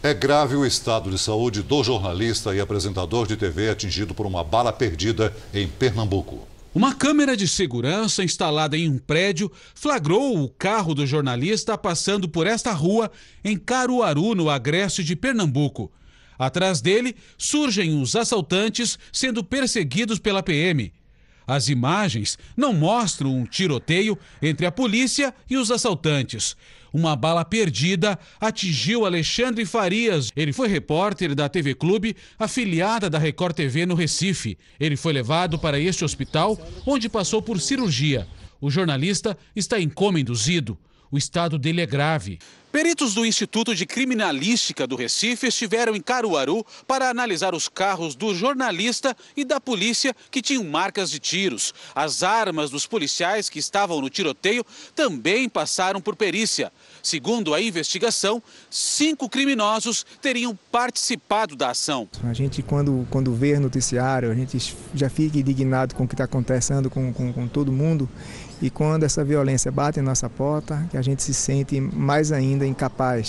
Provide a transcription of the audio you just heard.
É grave o estado de saúde do jornalista e apresentador de TV atingido por uma bala perdida em Pernambuco. Uma câmera de segurança instalada em um prédio flagrou o carro do jornalista passando por esta rua em Caruaru, no agreste de Pernambuco. Atrás dele surgem os assaltantes sendo perseguidos pela PM. As imagens não mostram um tiroteio entre a polícia e os assaltantes. Uma bala perdida atingiu Alexandre Farias. Ele foi repórter da TV Clube, afiliada da Record TV no Recife. Ele foi levado para este hospital, onde passou por cirurgia. O jornalista está em coma induzido. O estado dele é grave. Peritos do Instituto de Criminalística do Recife estiveram em Caruaru para analisar os carros do jornalista e da polícia que tinham marcas de tiros. As armas dos policiais que estavam no tiroteio também passaram por perícia. Segundo a investigação, cinco criminosos teriam participado da ação. A gente, quando, quando vê noticiário, a gente já fica indignado com o que está acontecendo com, com, com todo mundo. E quando essa violência bate em nossa porta, a gente se sente mais ainda incapaz